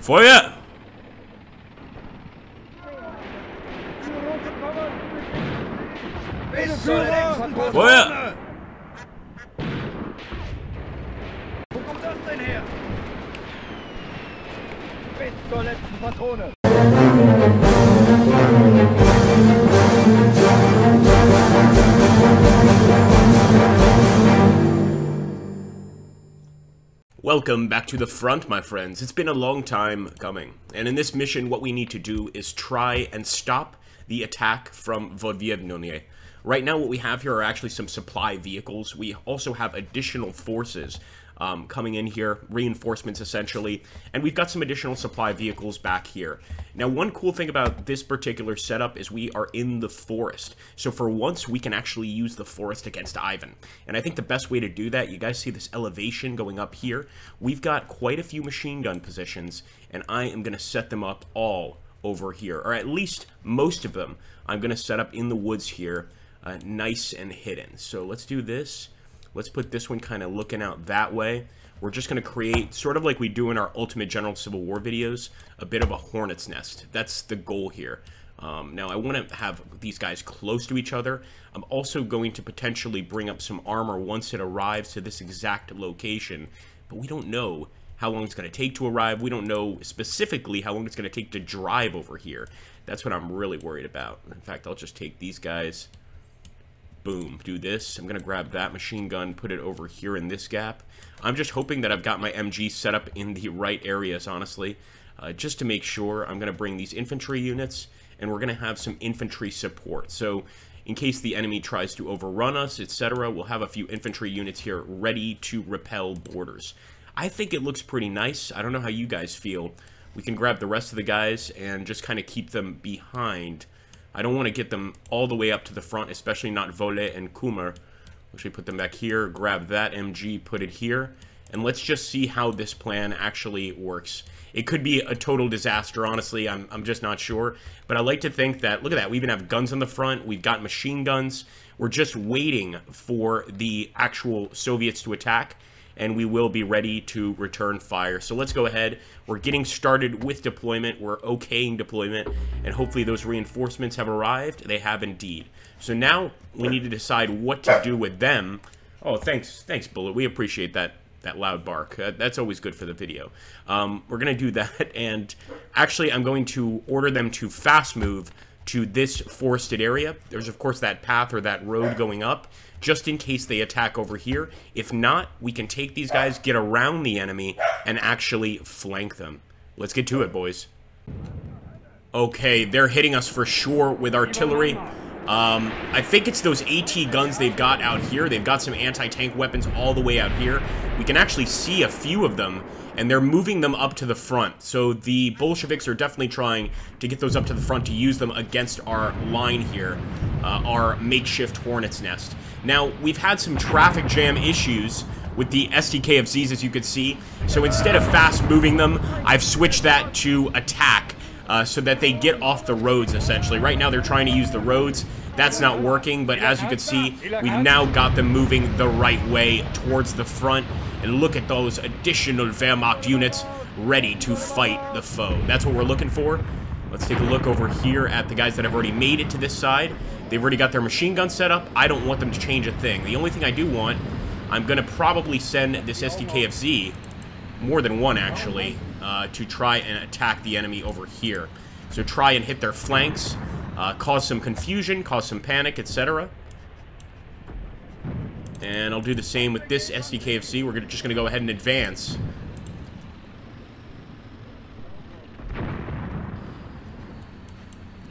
Feuer! Feuer! Wo kommt das denn her? Bis zur letzten Patrone! Welcome back to the front, my friends. It's been a long time coming. And in this mission, what we need to do is try and stop the attack from Vodvievnoye. Right now, what we have here are actually some supply vehicles. We also have additional forces um, coming in here, reinforcements essentially, and we've got some additional supply vehicles back here. Now, one cool thing about this particular setup is we are in the forest, so for once we can actually use the forest against Ivan. And I think the best way to do that, you guys see this elevation going up here? We've got quite a few machine gun positions, and I am going to set them up all over here, or at least most of them I'm going to set up in the woods here, uh, nice and hidden. So let's do this. Let's put this one kind of looking out that way. We're just going to create, sort of like we do in our Ultimate General Civil War videos, a bit of a hornet's nest. That's the goal here. Um, now, I want to have these guys close to each other. I'm also going to potentially bring up some armor once it arrives to this exact location, but we don't know how long it's going to take to arrive. We don't know specifically how long it's going to take to drive over here. That's what I'm really worried about. In fact, I'll just take these guys boom, do this. I'm going to grab that machine gun, put it over here in this gap. I'm just hoping that I've got my MG set up in the right areas, honestly. Uh, just to make sure, I'm going to bring these infantry units, and we're going to have some infantry support. So, in case the enemy tries to overrun us, etc., we'll have a few infantry units here ready to repel borders. I think it looks pretty nice. I don't know how you guys feel. We can grab the rest of the guys and just kind of keep them behind I don't want to get them all the way up to the front, especially not Vole and Kumar. Actually put them back here, grab that MG, put it here, and let's just see how this plan actually works. It could be a total disaster, honestly, I'm, I'm just not sure. But I like to think that, look at that, we even have guns on the front, we've got machine guns. We're just waiting for the actual Soviets to attack and we will be ready to return fire. So let's go ahead. We're getting started with deployment. We're okaying deployment, and hopefully those reinforcements have arrived. They have indeed. So now we need to decide what to do with them. Oh, thanks, thanks, Bullet. We appreciate that that loud bark. Uh, that's always good for the video. Um, we're going to do that, and actually I'm going to order them to fast move to this forested area. There's, of course, that path or that road going up just in case they attack over here. If not, we can take these guys, get around the enemy, and actually flank them. Let's get to it, boys. Okay, they're hitting us for sure with artillery. Um, I think it's those AT guns they've got out here. They've got some anti-tank weapons all the way out here. We can actually see a few of them, and they're moving them up to the front. So the Bolsheviks are definitely trying to get those up to the front to use them against our line here, uh, our makeshift hornet's nest. Now, we've had some traffic jam issues with the SDKFZs, as you can see. So instead of fast moving them, I've switched that to attack uh, so that they get off the roads, essentially. Right now, they're trying to use the roads. That's not working, but as you can see, we've now got them moving the right way towards the front. And look at those additional Wehrmacht units ready to fight the foe. That's what we're looking for. Let's take a look over here at the guys that have already made it to this side. They've already got their machine gun set up. I don't want them to change a thing. The only thing I do want, I'm going to probably send this SDKFZ, more than one actually, uh, to try and attack the enemy over here. So try and hit their flanks, uh, cause some confusion, cause some panic, etc. And I'll do the same with this SDKFZ. We're gonna, just going to go ahead and advance.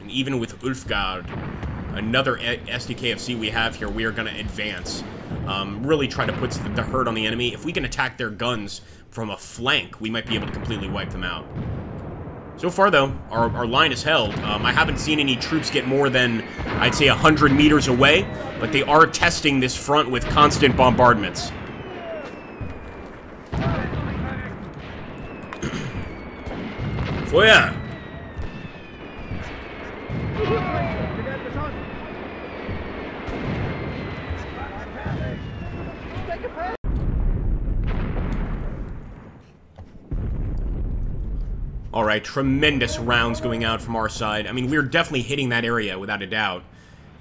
And even with Ulfgard, another SDKFZ we have here, we are going to advance. Um, really try to put the hurt on the enemy. If we can attack their guns from a flank, we might be able to completely wipe them out. So far, though, our, our line is held. Um, I haven't seen any troops get more than, I'd say, 100 meters away, but they are testing this front with constant bombardments. Feuer! Alright, tremendous rounds going out from our side. I mean, we're definitely hitting that area, without a doubt.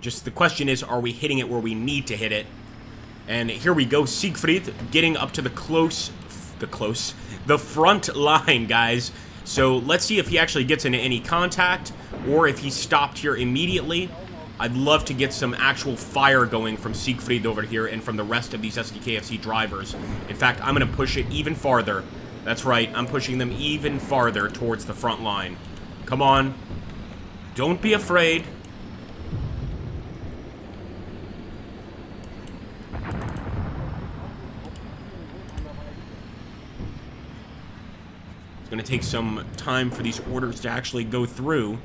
Just the question is, are we hitting it where we need to hit it? And here we go, Siegfried getting up to the close, the close, the front line, guys. So let's see if he actually gets into any contact, or if he stopped here immediately. I'd love to get some actual fire going from Siegfried over here and from the rest of these SDKFZ drivers. In fact, I'm going to push it even farther. That's right, I'm pushing them even farther towards the front line. Come on. Don't be afraid. It's going to take some time for these orders to actually go through.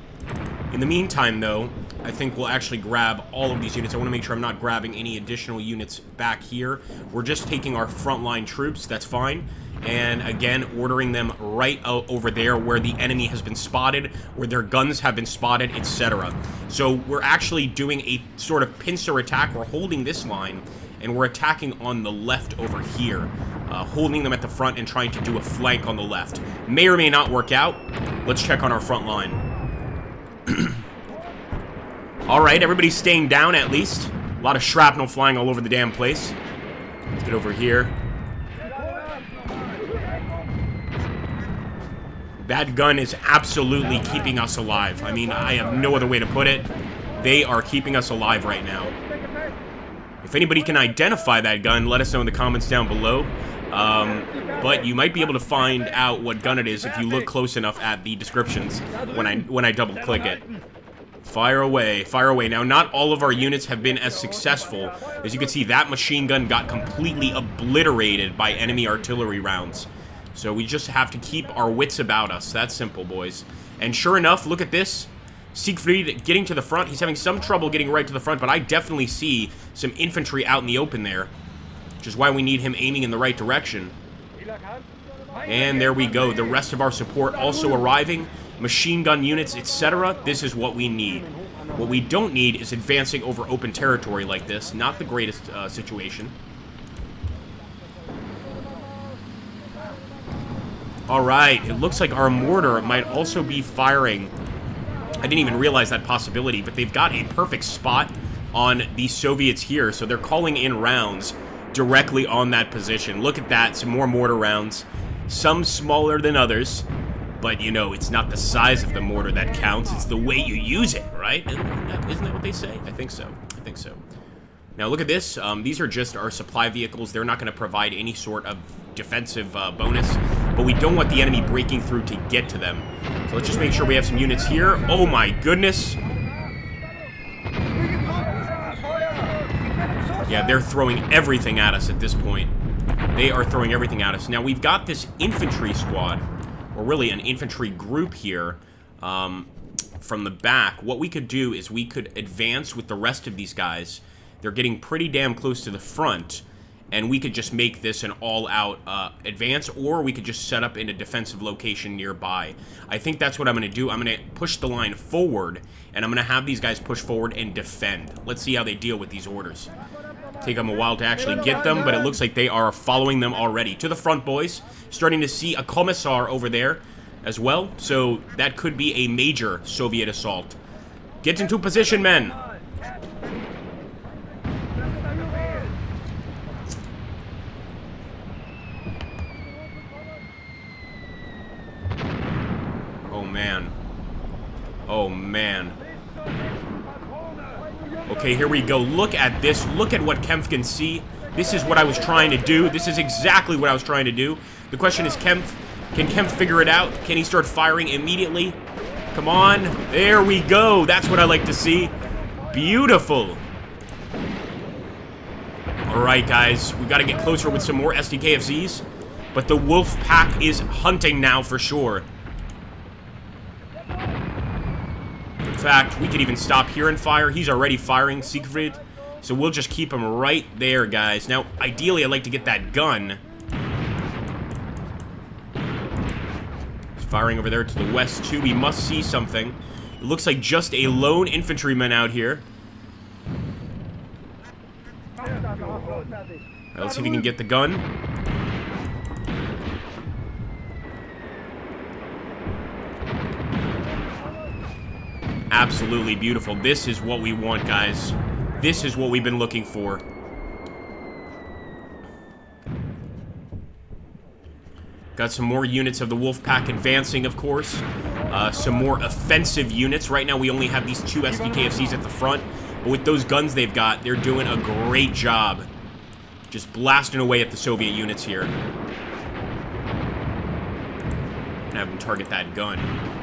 In the meantime, though, I think we'll actually grab all of these units. I want to make sure I'm not grabbing any additional units back here. We're just taking our frontline troops. That's fine and again ordering them right over there where the enemy has been spotted where their guns have been spotted etc so we're actually doing a sort of pincer attack. We're holding this line and we're attacking on the left over here uh, holding them at the front and trying to do a flank on the left. May or may not work out. Let's check on our front line. All right everybody's staying down at least. A lot of shrapnel flying all over the damn place. Let's get over here That gun is absolutely keeping us alive. I mean, I have no other way to put it. They are keeping us alive right now. If anybody can identify that gun, let us know in the comments down below. Um, but you might be able to find out what gun it is if you look close enough at the descriptions when I when I double click it. Fire away, fire away. Now, not all of our units have been as successful. As you can see, that machine gun got completely obliterated by enemy artillery rounds. So we just have to keep our wits about us. That's simple, boys. And sure enough, look at this. Siegfried getting to the front. He's having some trouble getting right to the front, but I definitely see some infantry out in the open there. Which is why we need him aiming in the right direction. And there we go. The rest of our support also arriving. Machine gun units, etc. This is what we need. What we don't need is advancing over open territory like this. Not the greatest uh, situation. Alright, it looks like our mortar might also be firing. I didn't even realize that possibility, but they've got a perfect spot on the Soviets here, so they're calling in rounds directly on that position. Look at that, some more mortar rounds. Some smaller than others, but you know, it's not the size of the mortar that counts, it's the way you use it, right? Isn't that, isn't that what they say? I think so. I think so. Now look at this. Um, these are just our supply vehicles. They're not going to provide any sort of defensive uh, bonus, but we don't want the enemy breaking through to get to them. So let's just make sure we have some units here. Oh my goodness. Yeah, they're throwing everything at us at this point. They are throwing everything at us. Now, we've got this infantry squad, or really an infantry group here, um, from the back. What we could do is we could advance with the rest of these guys. They're getting pretty damn close to the front and we could just make this an all-out uh, advance, or we could just set up in a defensive location nearby. I think that's what I'm going to do. I'm going to push the line forward, and I'm going to have these guys push forward and defend. Let's see how they deal with these orders. Take them a while to actually get them, but it looks like they are following them already. To the front, boys. Starting to see a commissar over there as well, so that could be a major Soviet assault. Get into position, men! Oh, man. Okay, here we go. Look at this. Look at what Kempf can see. This is what I was trying to do. This is exactly what I was trying to do. The question is, Kempf, can Kempf figure it out? Can he start firing immediately? Come on. There we go. That's what I like to see. Beautiful. Alright, guys. We got to get closer with some more SDKFZs. But the wolf pack is hunting now for sure. Fact, we could even stop here and fire. He's already firing Siegfried. So we'll just keep him right there, guys. Now, ideally, I'd like to get that gun. He's firing over there to the west, too. We must see something. It looks like just a lone infantryman out here. Let's see if we can get the gun. Absolutely beautiful. This is what we want, guys. This is what we've been looking for. Got some more units of the Wolfpack advancing, of course. Uh, some more offensive units. Right now, we only have these two SDKFZs at the front. But with those guns they've got, they're doing a great job. Just blasting away at the Soviet units here. And have them target that gun.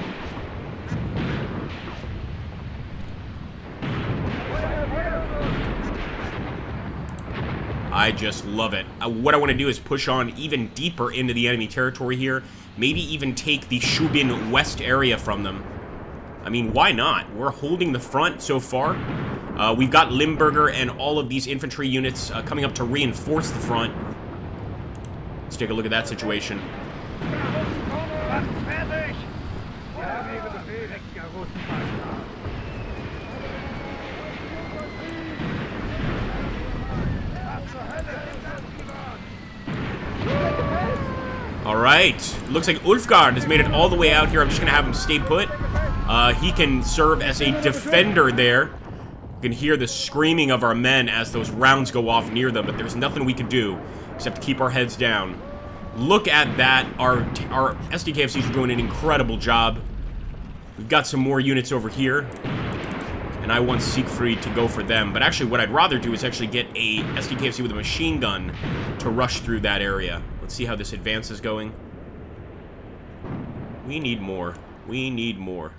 I just love it. Uh, what I want to do is push on even deeper into the enemy territory here. Maybe even take the Shubin West area from them. I mean, why not? We're holding the front so far. Uh, we've got Limburger and all of these infantry units uh, coming up to reinforce the front. Let's take a look at that situation. All right. Looks like Ulfgard has made it all the way out here. I'm just going to have him stay put. Uh, he can serve as a defender there. You can hear the screaming of our men as those rounds go off near them, but there's nothing we can do except keep our heads down. Look at that. Our, our SDKFZs are doing an incredible job. We've got some more units over here. And I want Siegfried to go for them. But actually, what I'd rather do is actually get a SDKFZ with a machine gun to rush through that area. Let's see how this advance is going. We need more. We need more.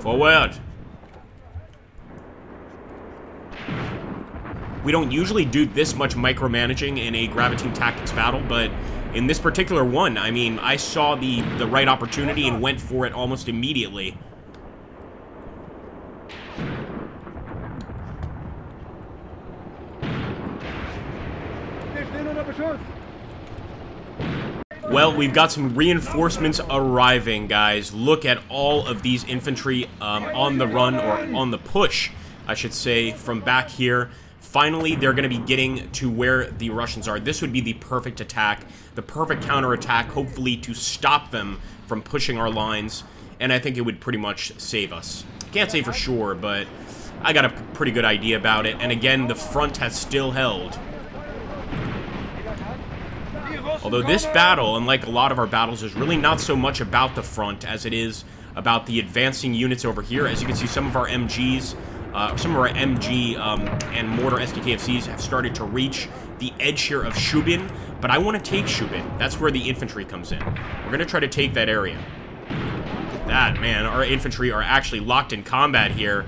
Forward! We don't usually do this much micromanaging in a Graviteam Tactics battle, but in this particular one, I mean, I saw the, the right opportunity and went for it almost immediately. Well, we've got some reinforcements arriving, guys. Look at all of these infantry um, on the run, or on the push, I should say, from back here. Finally, they're going to be getting to where the Russians are. This would be the perfect attack, the perfect counterattack, hopefully to stop them from pushing our lines, and I think it would pretty much save us. Can't say for sure, but I got a pretty good idea about it, and again, the front has still held. Although this battle, unlike a lot of our battles, is really not so much about the front as it is about the advancing units over here. As you can see, some of our MGs, uh, some of our MG um, and mortar SDKFZs have started to reach the edge here of Shubin, but I want to take Shubin. That's where the infantry comes in. We're going to try to take that area. That, man, our infantry are actually locked in combat here.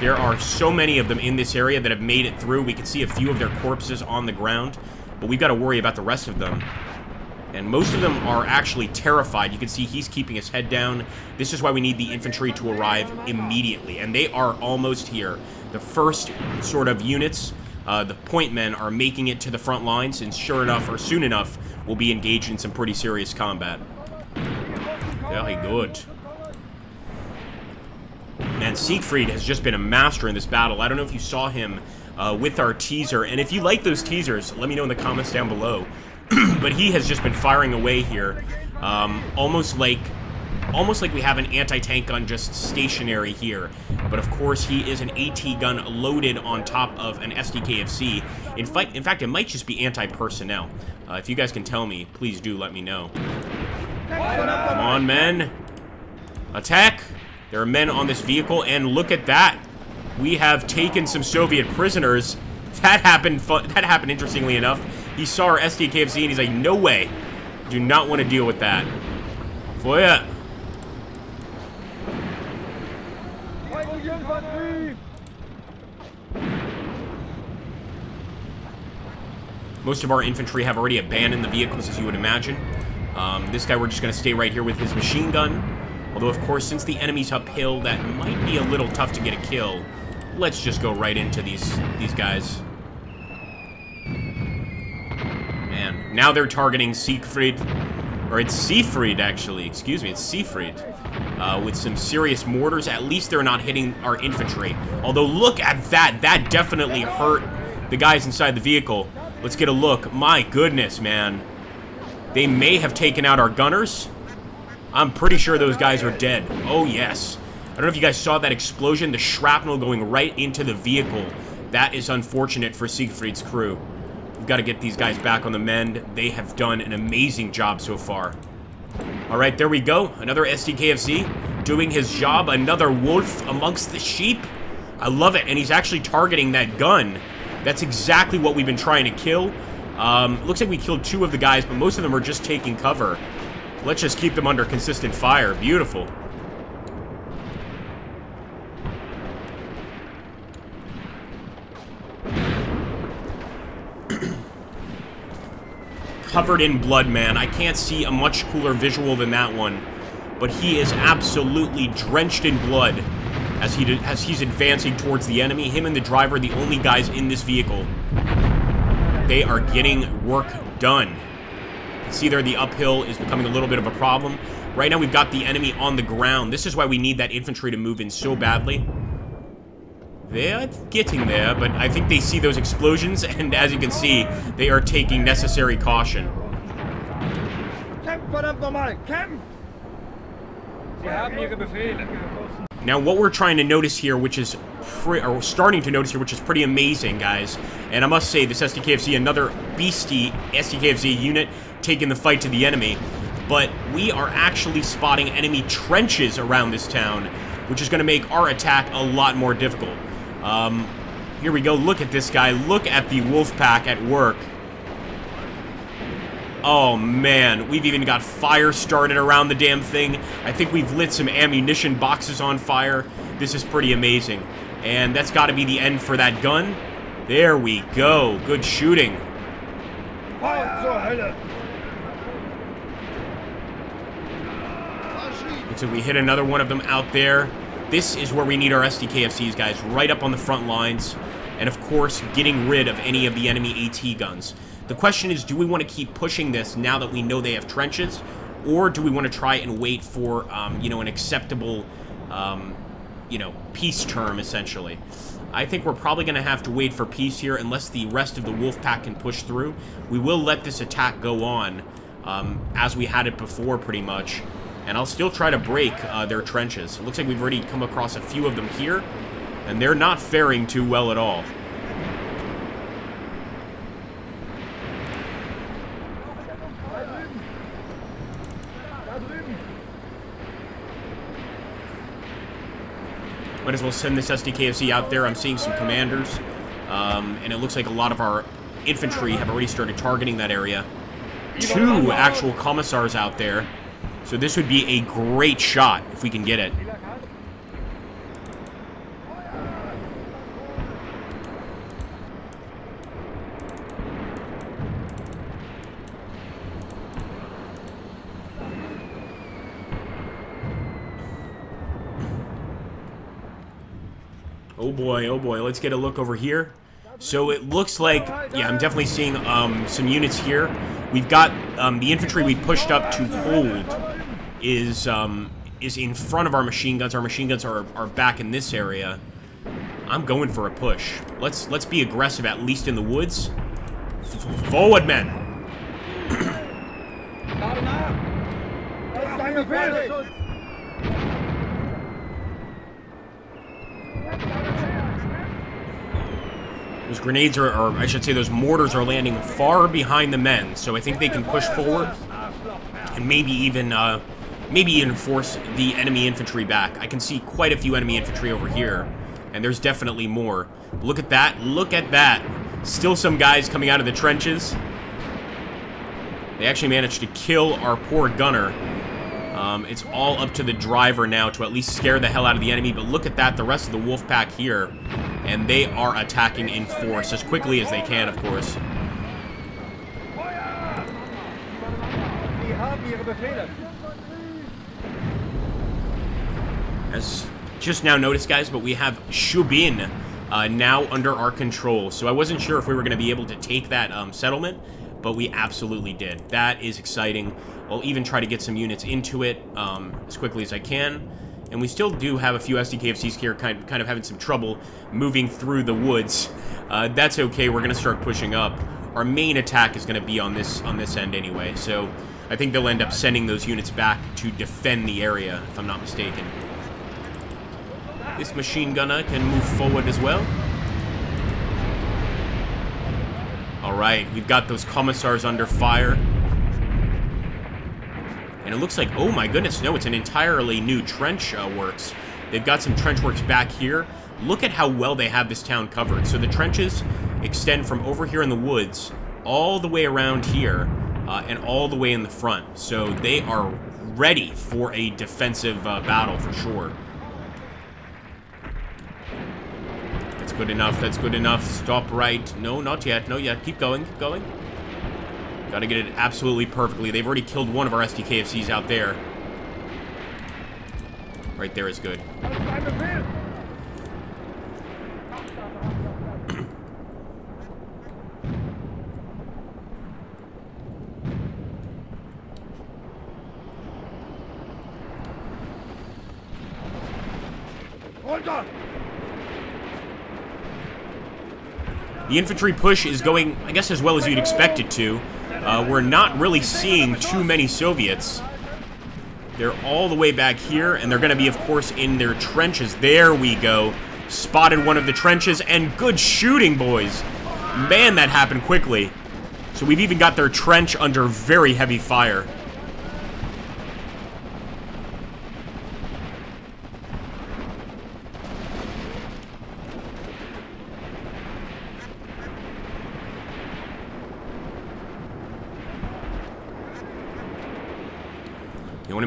There are so many of them in this area that have made it through. We can see a few of their corpses on the ground but we've got to worry about the rest of them. And most of them are actually terrified. You can see he's keeping his head down. This is why we need the infantry to arrive immediately. And they are almost here. The first sort of units, uh, the point men, are making it to the front lines. And sure enough, or soon enough, we'll be engaged in some pretty serious combat. Very good. Man, Siegfried has just been a master in this battle. I don't know if you saw him uh, with our teaser. And if you like those teasers, let me know in the comments down below. but he has just been firing away here, um, almost like almost like we have an anti-tank gun just stationary here. But of course, he is an AT gun loaded on top of an SDKFZ. In, fight, in fact, it might just be anti-personnel. Uh, if you guys can tell me, please do let me know. Come on, men. Attack! There are men on this vehicle, and look at that we have taken some Soviet prisoners. That happened that happened interestingly enough. He saw our SDKFZ and he's like, no way. Do not want to deal with that. Feuer! Most of our infantry have already abandoned the vehicles, as you would imagine. Um, this guy, we're just going to stay right here with his machine gun. Although, of course, since the enemy's uphill, that might be a little tough to get a kill let's just go right into these these guys. Man, now they're targeting Siegfried, or it's Siegfried actually, excuse me, it's Siegfried, uh, with some serious mortars. At least they're not hitting our infantry. Although, look at that, that definitely hurt the guys inside the vehicle. Let's get a look. My goodness, man. They may have taken out our gunners. I'm pretty sure those guys are dead. Oh, yes. I don't know if you guys saw that explosion, the shrapnel going right into the vehicle. That is unfortunate for Siegfried's crew. We've got to get these guys back on the mend. They have done an amazing job so far. All right, there we go. Another SDKFZ doing his job. Another wolf amongst the sheep. I love it. And he's actually targeting that gun. That's exactly what we've been trying to kill. Um, looks like we killed two of the guys, but most of them are just taking cover. Let's just keep them under consistent fire. Beautiful. Covered in blood, man. I can't see a much cooler visual than that one. But he is absolutely drenched in blood as he as he's advancing towards the enemy. Him and the driver, the only guys in this vehicle. They are getting work done. You see there, the uphill is becoming a little bit of a problem. Right now, we've got the enemy on the ground. This is why we need that infantry to move in so badly. They're getting there, but I think they see those explosions, and as you can see, they are taking necessary caution. Kämpf, verdammt nochmal! Kämpf! Sie haben Ihre Befehle. Now, what we're trying to notice here, which is or starting to notice here, which is pretty amazing, guys. And I must say, this SDKFZ, another beastie SDKFZ unit, taking the fight to the enemy. But we are actually spotting enemy trenches around this town, which is going to make our attack a lot more difficult. Um, here we go. Look at this guy. Look at the wolf pack at work. Oh, man. We've even got fire started around the damn thing. I think we've lit some ammunition boxes on fire. This is pretty amazing. And that's got to be the end for that gun. There we go. Good shooting. So we hit another one of them out there. This is where we need our SDKFZs, guys, right up on the front lines. And, of course, getting rid of any of the enemy AT guns. The question is, do we want to keep pushing this now that we know they have trenches? Or do we want to try and wait for, um, you know, an acceptable, um, you know, peace term, essentially? I think we're probably going to have to wait for peace here unless the rest of the wolf pack can push through. We will let this attack go on um, as we had it before, pretty much. And I'll still try to break uh, their trenches. It looks like we've already come across a few of them here, and they're not faring too well at all. Might as well send this SDKFZ out there. I'm seeing some commanders, um, and it looks like a lot of our infantry have already started targeting that area. Two actual commissars out there. So this would be a great shot if we can get it. Oh boy, oh boy, let's get a look over here. So it looks like, yeah, I'm definitely seeing um, some units here. We've got um, the infantry we pushed up to hold is um, is in front of our machine guns. Our machine guns are, are back in this area. I'm going for a push. Let's let's be aggressive, at least in the woods. F forward, men! Those grenades are, or I should say those mortars are landing far behind the men, so I think they can push forward and maybe even uh, maybe even force the enemy infantry back. I can see quite a few enemy infantry over here, and there's definitely more. Look at that. Look at that. Still some guys coming out of the trenches. They actually managed to kill our poor gunner. Um, it's all up to the driver now to at least scare the hell out of the enemy, but look at that, the rest of the wolf pack here, and they are attacking in force, as quickly as they can, of course. As just now noticed, guys, but we have Shubin uh, now under our control. So I wasn't sure if we were going to be able to take that um, settlement, but we absolutely did. That is exciting. I'll even try to get some units into it um, as quickly as I can. And we still do have a few SDKFZs here kind, kind of having some trouble moving through the woods. Uh, that's okay, we're going to start pushing up. our main attack is going to be on this on this end anyway. So I think they'll end up sending those units back to defend the area, if I'm not mistaken. This machine gunner can move forward as well. Alright, we've got those commissars under fire. And it looks like, oh my goodness, no, it's an entirely new trench uh, works. They've got some trench works back here. Look at how well they have this town covered. So the trenches extend from over here in the woods all the way around here uh, and all the way in the front. So they are ready for a defensive uh, battle for sure. Good enough. That's good enough. Stop right. No, not yet. No, yet. Keep going. Keep going. Got to get it absolutely perfectly. They've already killed one of our SDKFZs out there. Right there is good. The infantry push is going, I guess, as well as you'd expect it to. Uh, we're not really seeing too many Soviets. They're all the way back here, and they're going to be, of course, in their trenches. There we go. Spotted one of the trenches, and good shooting, boys. Man, that happened quickly. So we've even got their trench under very heavy fire.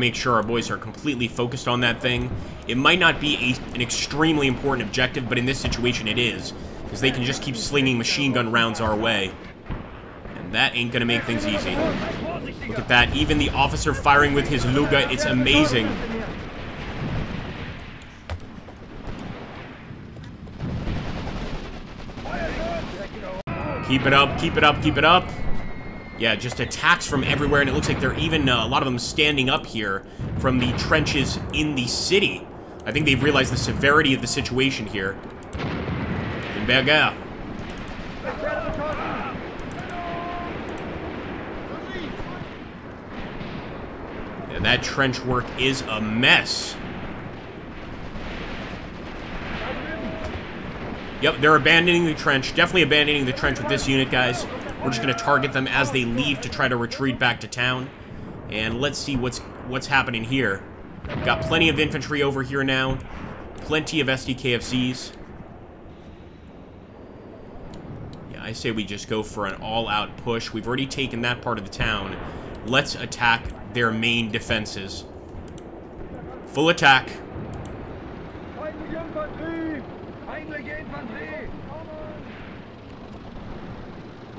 Make sure our boys are completely focused on that thing. It might not be a, an extremely important objective, but in this situation it is. Because they can just keep slinging machine gun rounds our way. And that ain't going to make things easy. Look at that. Even the officer firing with his Luger, it's amazing. Keep it up, keep it up, keep it up. Yeah, just attacks from everywhere, and it looks like they're even, uh, a lot of them standing up here from the trenches in the city. I think they've realized the severity of the situation here. In Berger. Yeah, that trench work is a mess. Yep, they're abandoning the trench. Definitely abandoning the trench with this unit, guys. We're just going to target them as they leave to try to retreat back to town. And let's see what's what's happening here. We've got plenty of infantry over here now. Plenty of SDKFZs. Yeah, I say we just go for an all-out push. We've already taken that part of the town. Let's attack their main defenses. Full attack.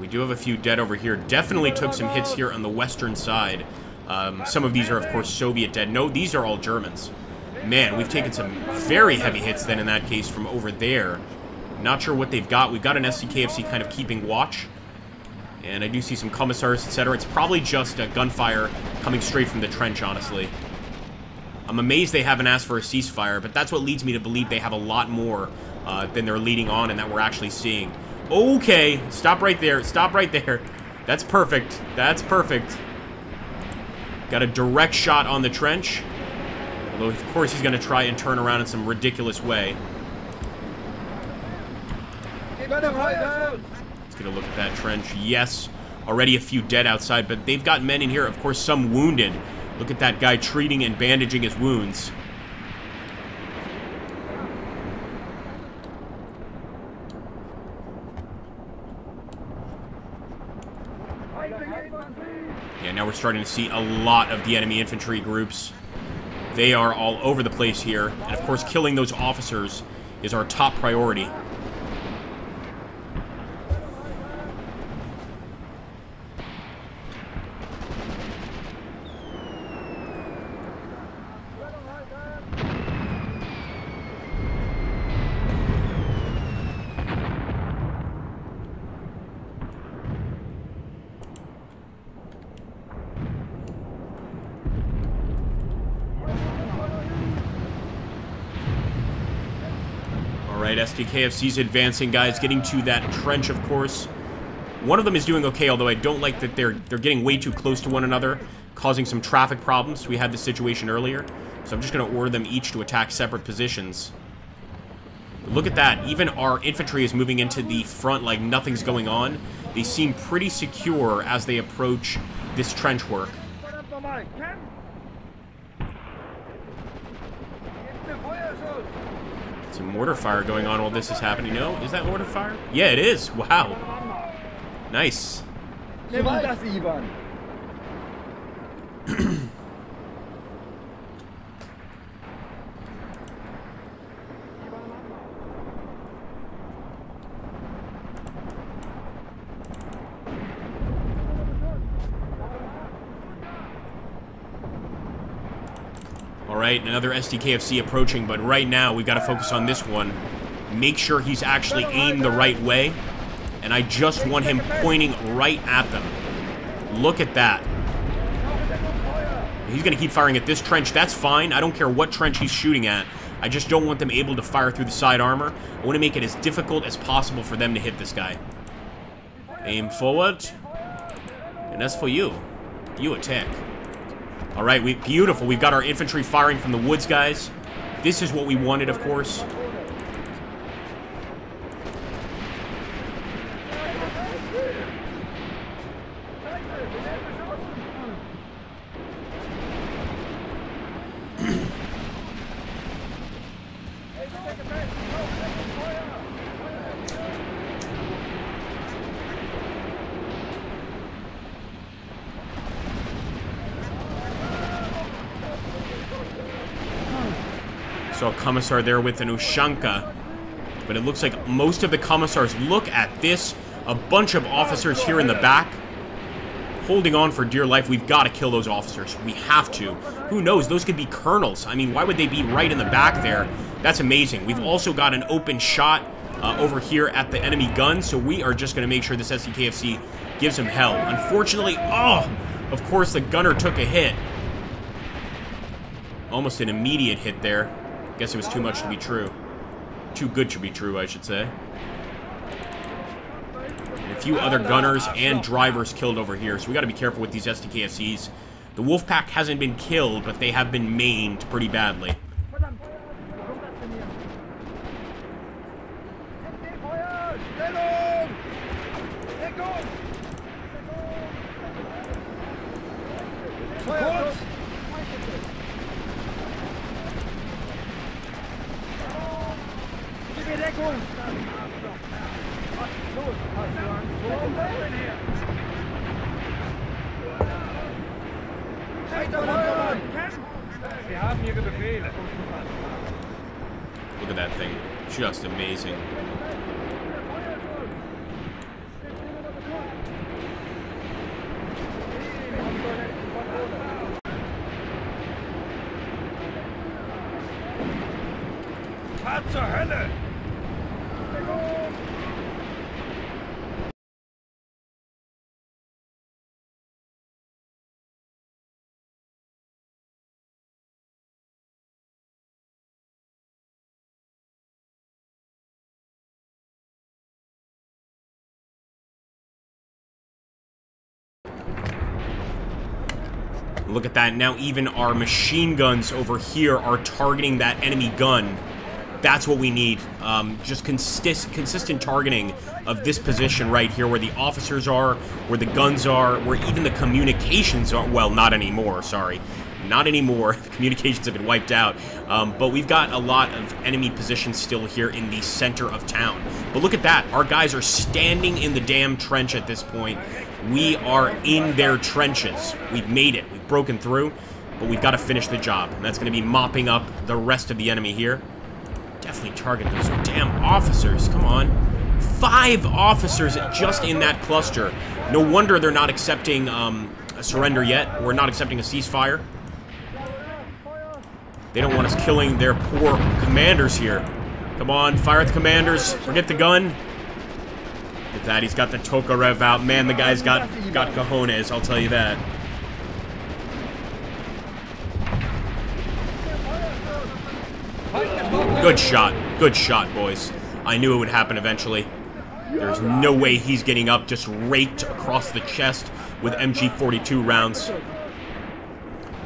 We do have a few dead over here. Definitely took some hits here on the western side. Um, some of these are, of course, Soviet dead. No, these are all Germans. Man, we've taken some very heavy hits then in that case from over there. Not sure what they've got. We've got an SDKFZ kind of keeping watch. And I do see some commissars, etc. It's probably just a gunfire coming straight from the trench, honestly. I'm amazed they haven't asked for a ceasefire, but that's what leads me to believe they have a lot more uh, than they're leading on and that we're actually seeing. Okay, stop right there. Stop right there. That's perfect. That's perfect. Got a direct shot on the trench. Although, of course, he's going to try and turn around in some ridiculous way. Let's get a look at that trench. Yes, already a few dead outside, but they've got men in here. Of course, some wounded. Look at that guy treating and bandaging his wounds. Yeah, now we're starting to see a lot of the enemy infantry groups. They are all over the place here. And of course, killing those officers is our top priority. SDKFZ's advancing, guys. Getting to that trench, of course. One of them is doing okay, although I don't like that they're they're getting way too close to one another, causing some traffic problems. We had this situation earlier, so I'm just going to order them each to attack separate positions. Look at that. Even our infantry is moving into the front like nothing's going on. They seem pretty secure as they approach this trench work. Some mortar fire going on while this is happening. No? Is that mortar fire? Yeah, it is. Wow. Nice. Nimm das, Ivan! Alright, another SDKFZ approaching, but right now we've got to focus on this one. Make sure he's actually aimed the right way. And I just want him pointing right at them. Look at that. He's going to keep firing at this trench. That's fine. I don't care what trench he's shooting at. I just don't want them able to fire through the side armor. I want to make it as difficult as possible for them to hit this guy. Aim forward. And that's for you. You attack. All right, we beautiful. We've got our infantry firing from the woods, guys. This is what we wanted, of course. So a commissar there with an Ushanka. But it looks like most of the commissars look at this. A bunch of officers here in the back. Holding on for dear life. We've got to kill those officers. We have to. Who knows? Those could be colonels. I mean, why would they be right in the back there? That's amazing. We've also got an open shot uh, over here at the enemy gun. So we are just going to make sure this SDKFZ gives him hell. Unfortunately, oh, of course the gunner took a hit. Almost an immediate hit there. Guess it was too much to be true. Too good to be true, I should say. And a few other gunners and drivers killed over here, so we gotta be careful with these SDKFZs. The Wolfpack hasn't been killed, but they have been maimed pretty badly. Look at that thing. Just amazing. Look at that. Now even our machine guns over here are targeting that enemy gun. That's what we need. Um, just consist consistent targeting of this position right here where the officers are, where the guns are, where even the communications are. Well, not anymore, sorry. Not anymore. The communications have been wiped out. Um, but we've got a lot of enemy positions still here in the center of town. But look at that. Our guys are standing in the damn trench at this point. We are in their trenches. We've made it. We've broken through. But we've got to finish the job. And that's going to be mopping up the rest of the enemy here. Definitely target those damn officers. Come on. Five officers just in that cluster. No wonder they're not accepting um, a surrender yet. We're not accepting a ceasefire. They don't want us killing their poor commanders here. Come on, fire at the commanders. Forget the gun. Look at that, he's got the Tokarev out. Man, the guy's got, got cojones, I'll tell you that. Good shot. Good shot, boys. I knew it would happen eventually. There's no way he's getting up, just raked across the chest with MG42 rounds.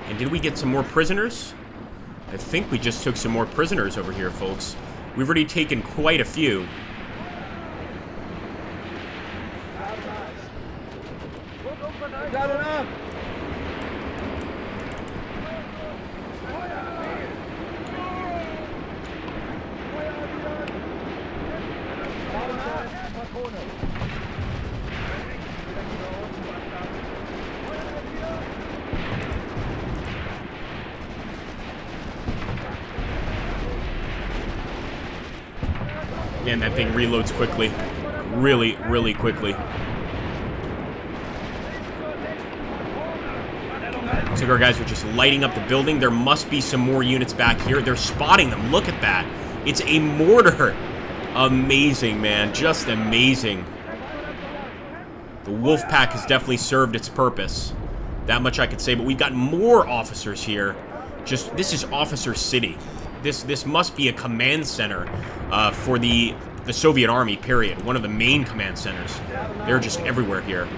And did we get some more prisoners? I think we just took some more prisoners over here, folks. We've already taken quite a few. Man, that thing reloads quickly. Really, really quickly. Looks like our guys are just lighting up the building. There must be some more units back here. They're spotting them. Look at that. It's a mortar. Amazing, man. Just amazing. The wolf pack has definitely served its purpose. That much I could say, but we've got more officers here. Just, this is Officer City. This this must be a command center uh, for the the Soviet Army. Period. One of the main command centers. They're just everywhere here.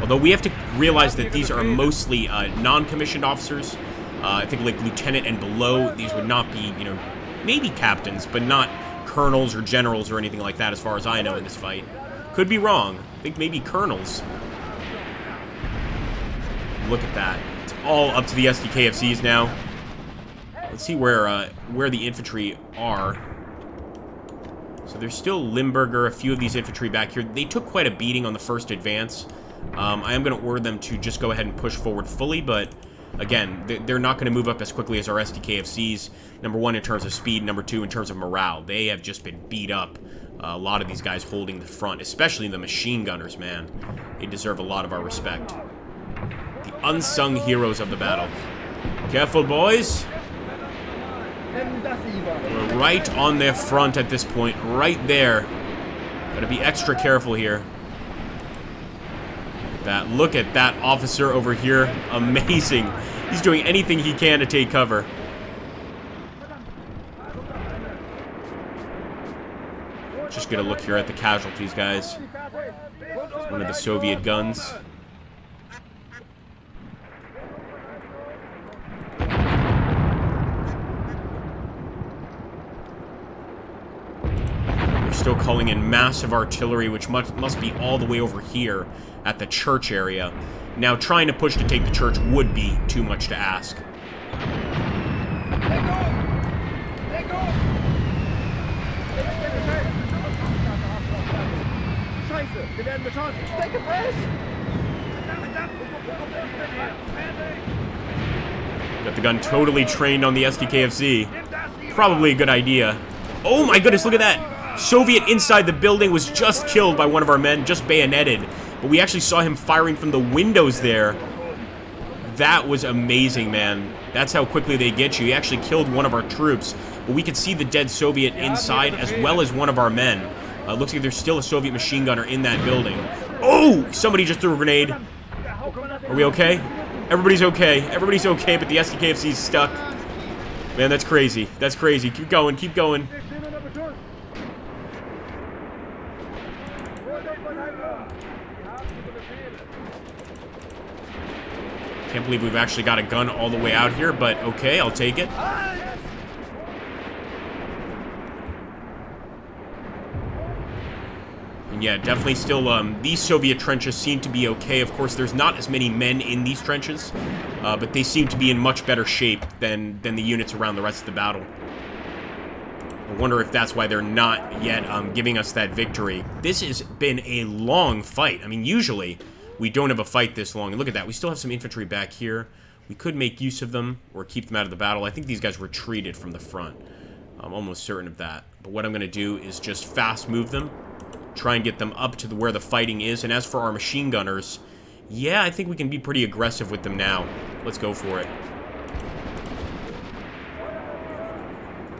Although we have to realize that these are mostly uh, non-commissioned officers. Uh, I think like lieutenant and below. These would not be, you know, maybe captains, but not colonels or generals or anything like that, as far as I know in this fight. Could be wrong. I think maybe colonels. Look at that. It's all up to the SDKFZs now. Let's see where uh, where the infantry are. So there's still Limburger, a few of these infantry back here. They took quite a beating on the first advance. Um, I am going to order them to just go ahead and push forward fully, but again, they're not going to move up as quickly as our SDKFZs. Number one, in terms of speed. Number two, in terms of morale. They have just been beat up. Uh, a lot of these guys holding the front, especially the machine gunners, man. They deserve a lot of our respect. The unsung heroes of the battle. Careful, boys. We're right on their front at this point. Right there. Gotta be extra careful here. Look at that. Look at that officer over here. Amazing. He's doing anything he can to take cover. Just gonna look here at the casualties, guys. One of the Soviet guns. Still calling in massive artillery, which must, must be all the way over here at the church area. Now, trying to push to take the church would be too much to ask. Got the gun totally trained on the SDKFZ. Probably a good idea. Oh my goodness, look at that! Soviet inside the building was just killed by one of our men, just bayoneted. But we actually saw him firing from the windows there. That was amazing, man. That's how quickly they get you. He actually killed one of our troops. But we could see the dead Soviet inside as well as one of our men. Uh, looks like there's still a Soviet machine gunner in that building. Oh! Somebody just threw a grenade. Are we okay? Everybody's okay. Everybody's okay, but the SDKFZ's stuck. Man, that's crazy. That's crazy. Keep going. Keep going. Can't believe we've actually got a gun all the way out here, but okay, I'll take it. And yeah, definitely still, um, these Soviet trenches seem to be okay. Of course, there's not as many men in these trenches, uh, but they seem to be in much better shape than, than the units around the rest of the battle. I wonder if that's why they're not yet um, giving us that victory. This has been a long fight. I mean, usually we don't have a fight this long. And look at that. We still have some infantry back here. We could make use of them or keep them out of the battle. I think these guys retreated from the front. I'm almost certain of that. But what I'm going to do is just fast move them. Try and get them up to the, where the fighting is. And as for our machine gunners, yeah, I think we can be pretty aggressive with them now. Let's go for it.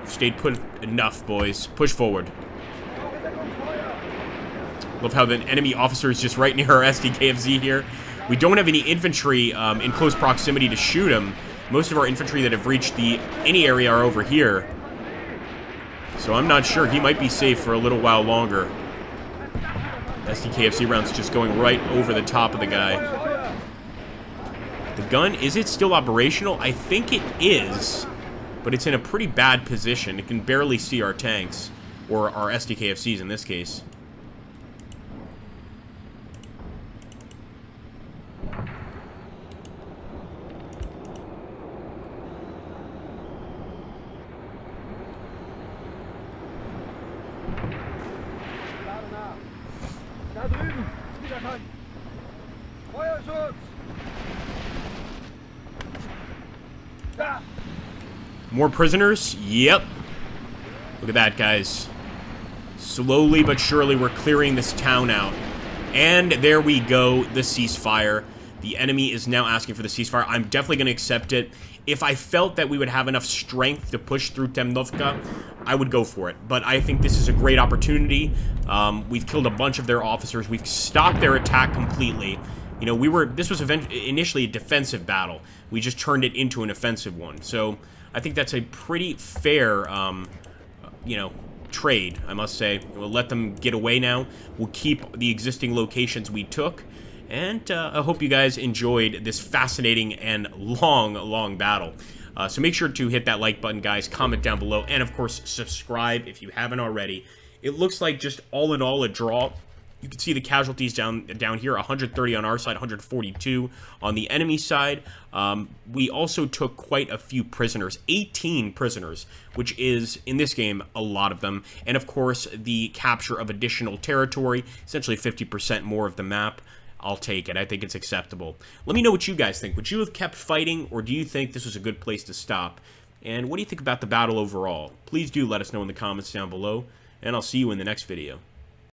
Stayed put enough, boys. Push forward. Love how the enemy officer is just right near our SDKFZ here. We don't have any infantry um, in close proximity to shoot him. Most of our infantry that have reached the any area are over here. So I'm not sure. He might be safe for a little while longer. SDKFZ rounds just going right over the top of the guy. The gun, is it still operational? I think it is, but it's in a pretty bad position. It can barely see our tanks, or our SDKFZs in this case. Prisoners? Yep. Look at that, guys. Slowly but surely, we're clearing this town out. And there we go, the ceasefire. The enemy is now asking for the ceasefire. I'm definitely going to accept it. If I felt that we would have enough strength to push through Temnovka, I would go for it. But I think this is a great opportunity. Um, we've killed a bunch of their officers. We've stopped their attack completely. You know, we were, this was initially a defensive battle. We just turned it into an offensive one. So I think that's a pretty fair, um, you know, trade, I must say. We'll let them get away now. We'll keep the existing locations we took. And uh, I hope you guys enjoyed this fascinating and long, long battle. Uh, so make sure to hit that like button, guys. Comment down below. And, of course, subscribe if you haven't already. It looks like just all in all a draw. You can see the casualties down down here, 130 on our side, 142 on the enemy side. Um, we also took quite a few prisoners, 18 prisoners, which is, in this game, a lot of them. And, of course, the capture of additional territory, essentially 50% more of the map. I'll take it. I think it's acceptable. Let me know what you guys think. Would you have kept fighting, or do you think this was a good place to stop? And what do you think about the battle overall? Please do let us know in the comments down below, and I'll see you in the next video.